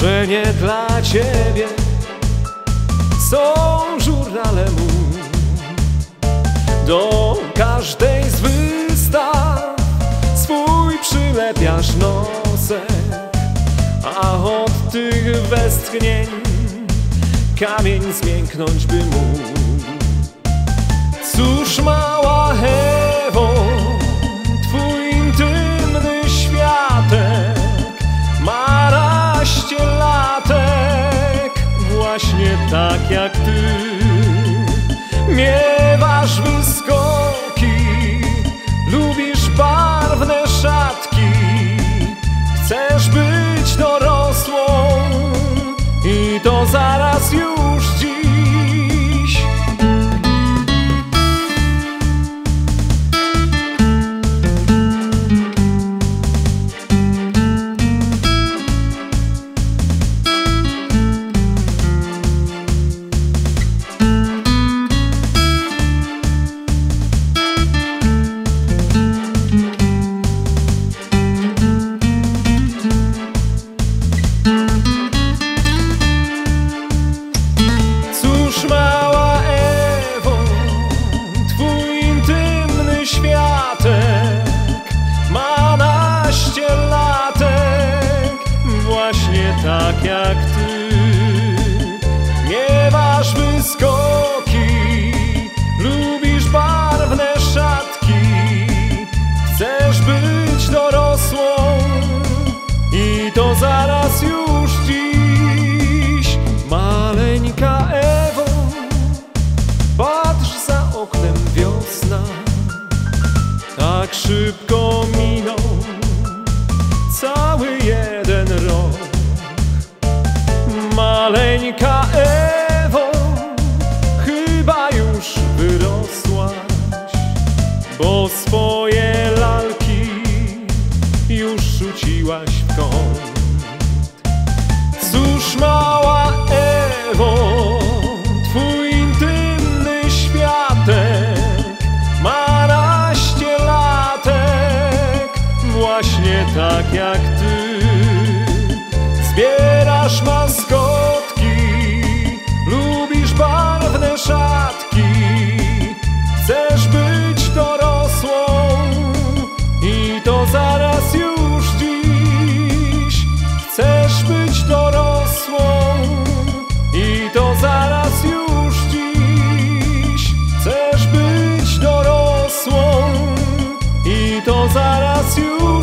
Specjalnie dla ciebie. Są żurnale Do każdej z wystaw swój przylepiasz nosek A od tych westchnień kamień zmięknąć by mógł. Cóż mała tak jak ty. Miewasz wyskoki, lubisz barwne szatki, chcesz być dorosłą i to zaraz już Miewasz wyskoki, lubisz barwne szatki, chcesz być dorosłą. I to zaraz już dziś. Maleńka Ewo, patrz za oknem wiosna, tak szybko minął cały jeden rok. Maleńka Ewo, tak jak ty. Zbierasz maskotki, lubisz barwne szatki. Chcesz być dorosłą i to zaraz już dziś. Chcesz być dorosłą i to zaraz już dziś. Chcesz być dorosłą i to zaraz już